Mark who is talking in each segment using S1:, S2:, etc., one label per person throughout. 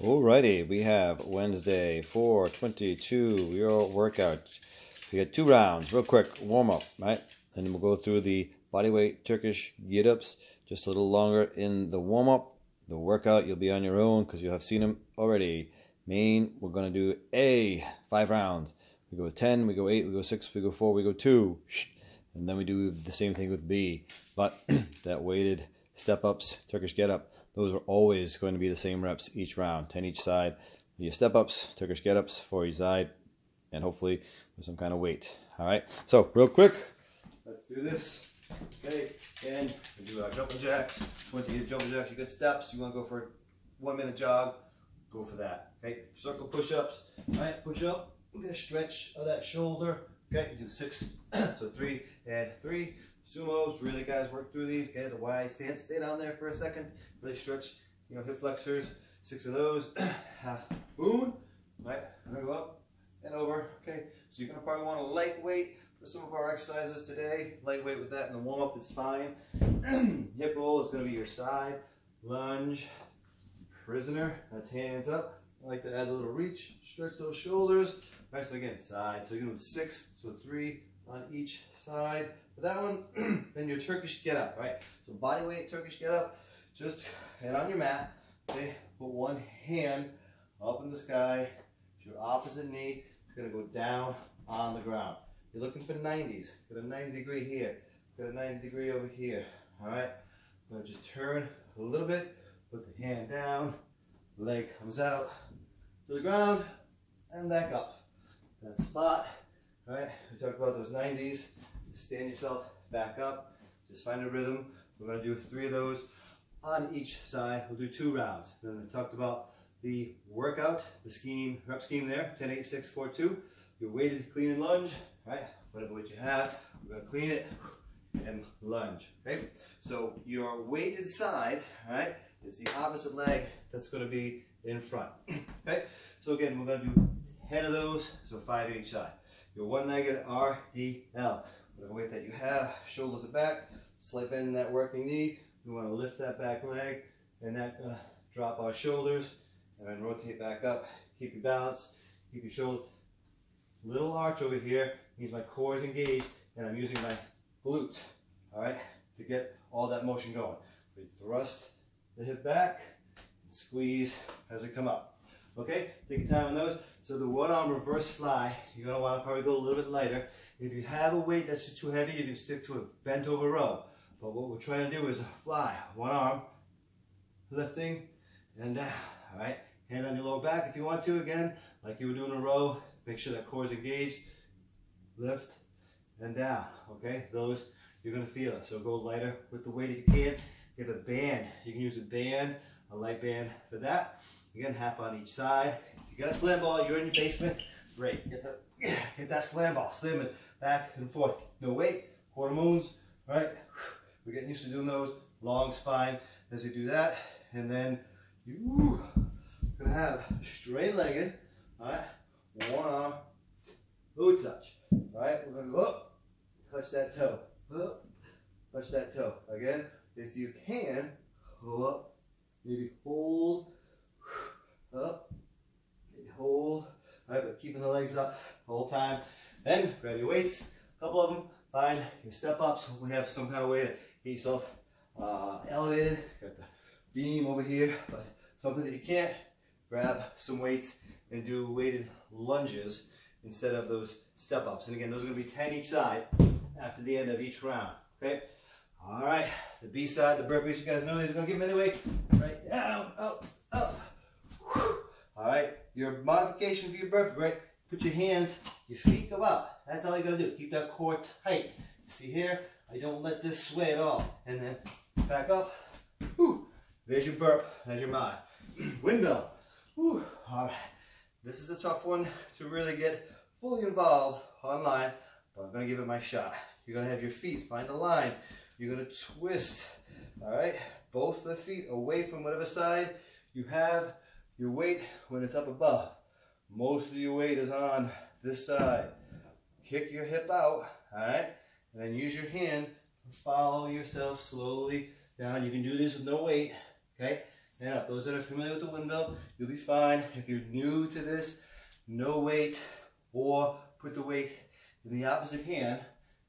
S1: Alrighty, we have Wednesday 422 your workout. We got two rounds, real quick, warm up, right? And then we'll go through the bodyweight Turkish get ups just a little longer in the warm up. The workout, you'll be on your own because you have seen them already. Main, we're going to do A, five rounds. We go 10, we go 8, we go 6, we go 4, we go 2. And then we do the same thing with B. But that weighted step ups, Turkish get up, those are always going to be the same reps each round, 10 each side. The step ups, Turkish get ups, for each side, and hopefully with some kind of weight. All right, so real quick, let's do this. Okay, and we do our jumping jacks. 20 jumping jacks, you get steps. You want to go for a one minute jog, go for that. Okay, circle push ups. All right, push up. We're gonna stretch of that shoulder. Okay, you do six, so three and three. Sumos, really guys work through these. Get the wide stance. Stay down there for a second. Really stretch, you know, hip flexors. Six of those. Half moon. Right? I'm gonna go up and over. Okay. So you're gonna probably want a lightweight for some of our exercises today. Lightweight with that in the warm up is fine. hip roll is gonna be your side. Lunge. Prisoner. That's hands up. I like to add a little reach. Stretch those shoulders. Right. So again, side. So you're gonna do six. So three on each side. For that one, then your Turkish get up, right? So body weight Turkish get up, just head on your mat, okay? Put one hand up in the sky, your opposite knee is gonna go down on the ground. You're looking for 90s. Got a 90 degree here, got a 90 degree over here, all right? I'm gonna just turn a little bit, put the hand down, leg comes out to the ground, and back up. That spot, all right? We talked about those 90s. Stand yourself back up. Just find a rhythm. We're going to do three of those on each side. We'll do two rounds. Then I talked about the workout, the scheme, rep scheme there, 10, 8, 6, 4, 2. Your weighted clean and lunge, right? Whatever weight you have, we're going to clean it and lunge, okay? So your weighted side, right, is the opposite leg that's going to be in front, okay? So again, we're going to do 10 of those, so five each side. Your one-legged RDL whatever weight that you have, shoulders are back, slight bend in that working knee. We want to lift that back leg and that gonna drop our shoulders and then rotate back up. Keep your balance, keep your shoulder. Little arch over here means my core is engaged and I'm using my glute, all right, to get all that motion going. We thrust the hip back, squeeze as we come up. Okay, take your time on those. So the one arm reverse fly, you're gonna wanna probably go a little bit lighter. If you have a weight that's just too heavy, you can stick to a bent over row. But what we're trying to do is fly, one arm, lifting, and down, all right? Hand on your lower back if you want to, again, like you were doing a row. Make sure that core is engaged. Lift and down, okay? Those, you're gonna feel it. So go lighter with the weight if you can. If you have a band, you can use a band, a light band for that. Again, half on each side. You got a slam ball, you're in your basement, great. Get, the, get that slam ball, slam it back and forth. No weight, quarter moons, right? We're getting used to doing those. Long spine as we do that. And then you're gonna have straight legged, all right? One arm, toe touch, all right? We're gonna go up, touch that toe, up, touch that toe. Again, if you can, go up, maybe hold, up, maybe hold, all right? But keeping the legs up the whole time. Then grab your weights, a couple of them, find your step ups. We have some kind of way to get yourself uh, elevated. Got the beam over here, but something that you can't, grab some weights and do weighted lunges instead of those step ups. And again, those are gonna be 10 each side after the end of each round, okay? All right, the B side, the burpees, you guys know these are gonna give me them anyway. Right down, up, up. All right, your modification for your right? Put your hands, your feet go up. That's all you gotta do. Keep that core tight. See here, I don't let this sway at all. And then back up. Whew. There's your burp, there's your mod. Windmill. Whew. All right. This is a tough one to really get fully involved online, but I'm gonna give it my shot. You're gonna have your feet, find a line. You're gonna twist, all right? Both the feet away from whatever side you have your weight when it's up above. Most of your weight is on this side. Kick your hip out, all right? And then use your hand to follow yourself slowly down. You can do this with no weight, okay?
S2: and up. Those that are familiar with the windmill, you'll be fine. If you're new to this, no weight, or put the weight in the opposite hand,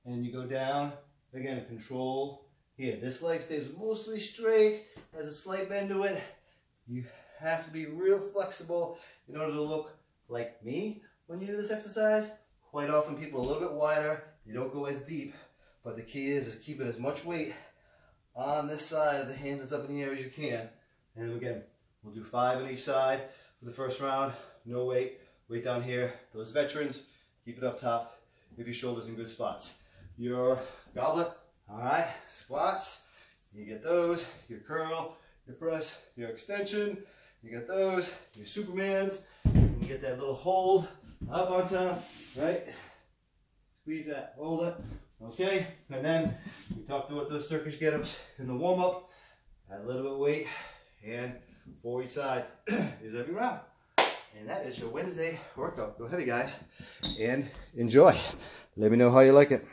S2: and you go down, again, control here. This leg stays mostly straight, has a slight bend to it. You have to be real flexible in order to look like me when you do this exercise. Quite often people are a little bit wider, you don't go as deep, but the key is, is keeping as much weight on this side of the hand that's up in the air as you can. And again, we'll do five on each side for the first round. No weight, weight down here. Those veterans, keep it up top if your shoulder's in good spots. Your goblet, all right, squats, you get those, your curl, your press, your extension, you got those, your Supermans, you get that little hold up on top, right? Squeeze that, hold it, okay? And then we talked about those Turkish get-ups in the warm-up, add a little bit of weight, and for each side is every round. And that is your Wednesday workout. Go heavy, guys, and enjoy. Let me know how you like it.